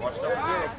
Watch number zero.